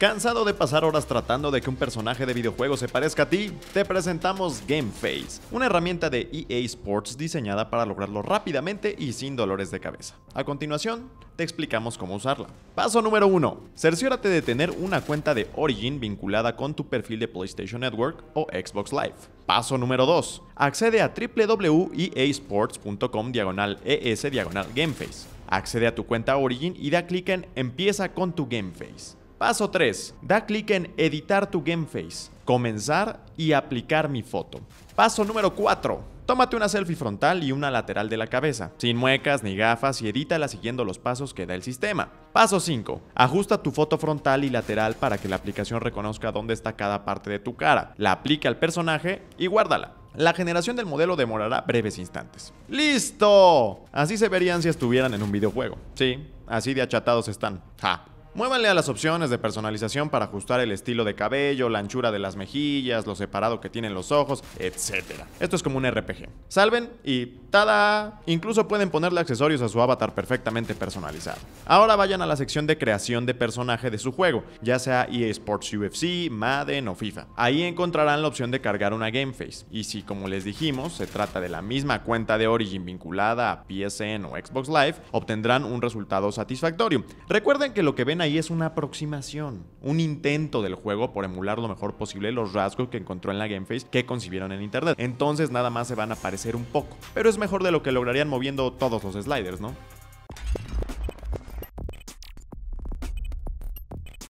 ¿Cansado de pasar horas tratando de que un personaje de videojuego se parezca a ti? Te presentamos GameFace, una herramienta de EA Sports diseñada para lograrlo rápidamente y sin dolores de cabeza. A continuación, te explicamos cómo usarla. Paso número 1. Cerciórate de tener una cuenta de Origin vinculada con tu perfil de PlayStation Network o Xbox Live. Paso número 2. Accede a www.easports.com diagonal ES diagonal GameFace. Accede a tu cuenta Origin y da clic en Empieza con tu GameFace. Paso 3. Da clic en Editar tu GameFace, Comenzar y aplicar mi foto. Paso número 4. Tómate una selfie frontal y una lateral de la cabeza, sin muecas ni gafas y edítala siguiendo los pasos que da el sistema. Paso 5. Ajusta tu foto frontal y lateral para que la aplicación reconozca dónde está cada parte de tu cara, la aplique al personaje y guárdala. La generación del modelo demorará breves instantes. ¡Listo! Así se verían si estuvieran en un videojuego. Sí, así de achatados están. Ja. Muévanle a las opciones de personalización para ajustar el estilo de cabello, la anchura de las mejillas, lo separado que tienen los ojos, etc. Esto es como un RPG. Salven y ¡tada! Incluso pueden ponerle accesorios a su avatar perfectamente personalizado. Ahora vayan a la sección de creación de personaje de su juego, ya sea EA Sports UFC, Madden o FIFA. Ahí encontrarán la opción de cargar una Game Face. Y si, como les dijimos, se trata de la misma cuenta de Origin vinculada a PSN o Xbox Live, obtendrán un resultado satisfactorio. Recuerden que lo que ven ahí es una aproximación, un intento del juego por emular lo mejor posible los rasgos que encontró en la Gameface que concibieron en internet. Entonces nada más se van a parecer un poco, pero es mejor de lo que lograrían moviendo todos los sliders, ¿no?